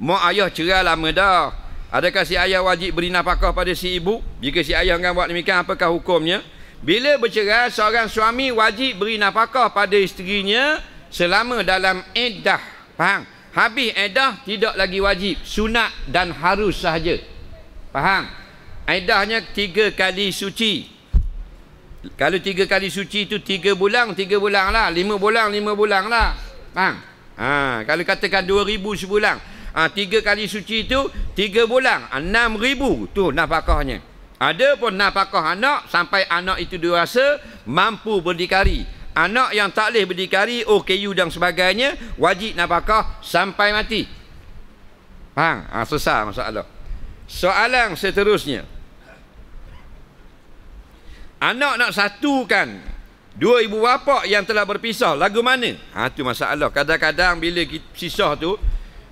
mak ayah cerai lama dah. Adakah si ayah wajib beri nafkah pada si ibu? Jika si ayah kan buat demikian, apakah hukumnya? Bila bercerai, seorang suami wajib beri nafkah pada isterinya selama dalam edah. Faham? Habis edah, tidak lagi wajib. Sunat dan harus sahaja. Faham? Edahnya tiga kali suci. Kalau tiga kali suci itu tiga bulan, tiga bulan lah. Lima bulan, lima bulan lah. Faham? Ha, kalau katakan dua ribu sebulan. Ha, tiga kali suci itu tiga bulan. Enam ribu tu nafkahnya. Ada pun nafkah anak sampai anak itu dewasa mampu berdikari. Anak yang tak boleh berdikari, OKU dan sebagainya, wajib nafkah sampai mati. Faham? Ha, selesai masalah. Soalan seterusnya. Anak nak satukan dua ibu bapa yang telah berpisah, lagu mana? Ha, tu masalah. Kadang-kadang bila kita pisah tu,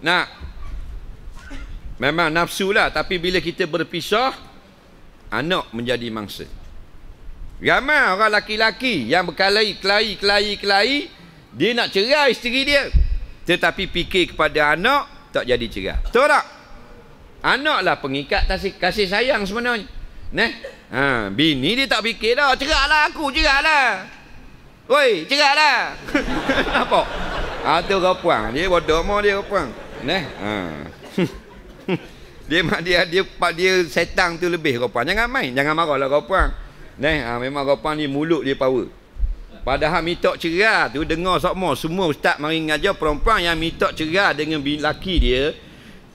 nak Memang nafsu lah Tapi bila kita berpisah Anak menjadi mangsa. Ramai orang laki-laki Yang berkelahi, kelahi, kelahi, kelahi Dia nak cerai isteri dia. Tetapi fikir kepada anak Tak jadi cerai. Betul tak? Anak lah pengikat kasih, sayang sebenarnya. Nah, ha, Bini dia tak fikir dah Cerai lah aku, cerai lah. Woi, cerai Nampak? Ha, tu kau puang Dia bodoh mau dia kau puang. Nah, ha. dia mak dia dia pak dia setang tu lebih kau puan jangan main jangan marahlah kau puan neh ha, memang kau puan ni mulut dia power padahal mitok cerai tu dengar semua semua ustaz mari ngajar perempuan yang mitok cerai dengan laki dia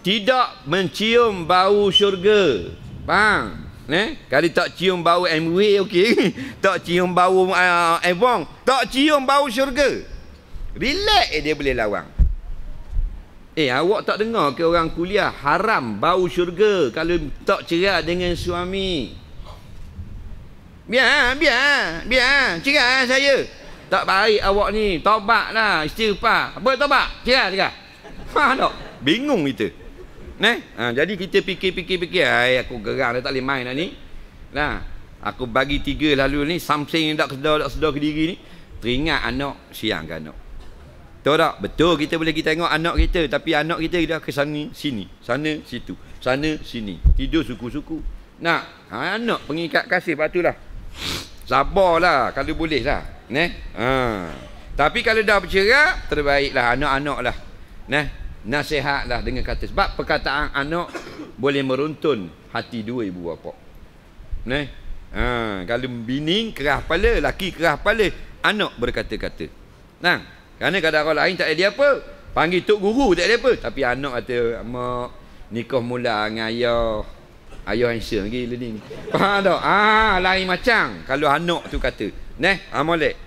tidak mencium bau syurga faham Neh, kali tak cium bau MW okey. tak cium bau uh, Evong, tak cium bau syurga. Relax dia boleh lawang. Eh awak tak dengar ke orang kuliah haram bau syurga kalau tak cerai dengan suami. Biar, biar, biar. Cerai saya. Tak baik awak ni. Taubatlah, istighfar. Apa taubat? Cerai, cerai. Ha tak? Bingung kita. Nah, ha, jadi kita fikir-fikir-fikir, ai aku gerang dah tak boleh main dah ni. Nah, aku bagi tiga lalu ni something dak sedar dak sedar ke diri ni. Teringat anak, siang ke anak. Betul tak? Betul kita boleh kita tengok anak kita tapi anak kita dah ke sana sini, sana situ, sana sini. Tidur suku-suku. Nak, ha, anak pengikat kasih patulah. Sabarlah kalau boleh lah. Neh. Ha. Tapi kalau dah bercerai, terbaiklah anak-anak lah. Neh. Nasihatlah dengan kata sebab perkataan anak boleh meruntun hati dua ibu bapa. Neh. Ha, kalau bini kerah kepala, laki kerah kepala, anak berkata-kata. Nah, kerana kadang orang lain tak ada apa. Panggil tok guru tak ada apa. Tapi anak kata, mak nikah mula dengan ayah. Ayah handsome lagi leading. Faham tak? Ah, lain macam. Kalau anak tu kata. Neh, ah, molek.